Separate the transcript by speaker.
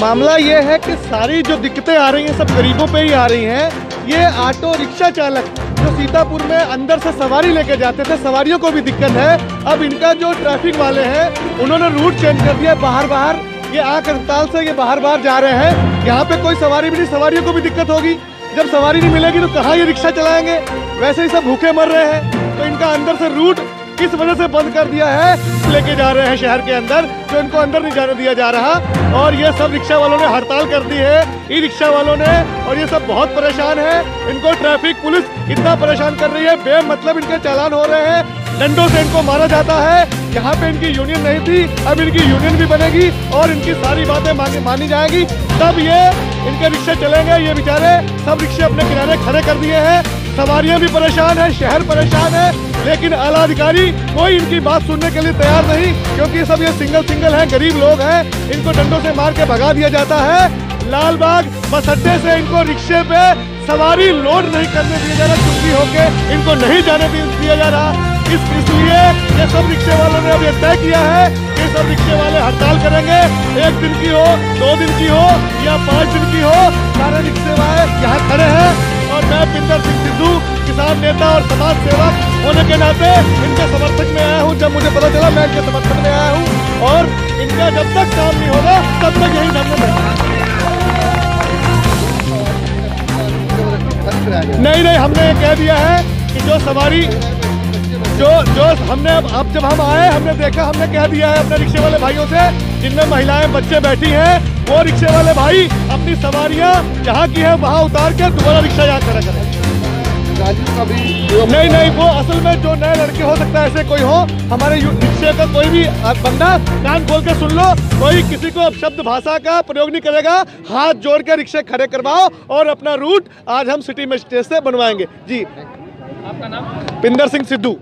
Speaker 1: मामला
Speaker 2: ये है कि सारी जो दिक्कतें आ रही हैं, सब गरीबों पे ही आ रही हैं। ये ऑटो रिक्शा चालक जो सीतापुर में अंदर से सवारी लेके जाते थे, सवारियों को भी दिक्कत है। अब इनका जो ट्रैफ़िक वाले हैं, उन्होंने रूट चेंज कर दिया बाहर बाहर ये आँख अस्पताल से ये बाहर बाहर जा रहे हैं। यहाँ पे कोई सवारी भी नहीं, सवारियों को भी दिक्कत होगी। जब सवारी नहीं मिलेगी तो कहाँ ये रिक्शा चलाएँगे? वैसे ही सब भूखे मर रहे हैं। तो इनका अंदर से रूट किस वजह से बंद कर दिया है? लेके जा रहे हैं शहर के अंदर, जो इनको अंदर नहीं जाने दिया जा रहा। और ये सब रिक्शा वालों ने हड़ताल कर दी है। ई रिक्शा वालों ने, और ये सब बहुत परेशान है। इनको ट्रैफ़िक पुलिस इतना परेशान कर रही है, बेमतलब इनके चालान हो रहे हैं। डंडों से इनको मारा जाता है। यहाँ पे इनकी यूनियन नहीं थी, अब इनकी यूनियन भी बनेगी, और इनकी सारी बातें मानी जाएगी। तब ये इनके रिक्शे चलेंगे ये बेचारे। सब रिक्शे अपने किनारे खड़े कर दिए हैं। सवारियाँ भी परेशान है, शहर परेशान है। लेकिन आला अधिकारी कोई इनकी बात सुनने के लिए तैयार नहीं, क्योंकि सब ये सिंगल सिंगल हैं, गरीब लोग हैं, इनको डंडों से मार के भगा दिया जाता है। लालबाग बस अड्डे से इनको रिक्शे पे सवारी लोड नहीं करने दिया जा रहा, चुप्पी होके इनको नहीं जाने दिया जा रहा। इस इसलिए ये सब रिक्शे वालों ने अब ये तय किया है कि सब रिक्शे वाले हड़ताल करेंगे। एक दिन की हो, दो दिन की हो, या पाँच दिन की हो, सारे रिक्शे वाले यहाँ खड़े हैं। और मैं पिंदर सिंह सिद्धू किसान नेता और समाज सेवक होने के नाते इनके समर्थक में आया हूँ। जब मुझे पता चला, मैं इनके समर्थक में आया हूँ और इनका जब तक काम नहीं होगा, तब तक यही धरने नहीं नहीं, हमने ये कह दिया है कि जो सवारी, जो जो हमने अब अब जब हम आए, हमने देखा, हमने कह दिया है अपने रिक्शे वाले भाइयों से, जिनमें महिलाएँ बच्चे बैठी हैं, वो रिक्शे वाले भाई अपनी सवारियाँ जहाँ की है, वहाँ उतार के दोबारा रिक्शा यहाँ खड़ा करें। नहीं नहीं वो असल में जो नए लड़के हो सकता है ऐसे कोई हो हमारे रिक्शे का कोई भी बंदा कान खोल के सुन लो कोई किसी को शब्द भाषा का प्रयोग नहीं करेगा हाथ जोड़ के रिक्शे खड़े करवाओ और अपना रूट आज हम सिटी मजिस्ट्रेट से बनवाएँगे। जी।
Speaker 1: आपका नाम?
Speaker 2: पिंदर सिंह सिद्धू।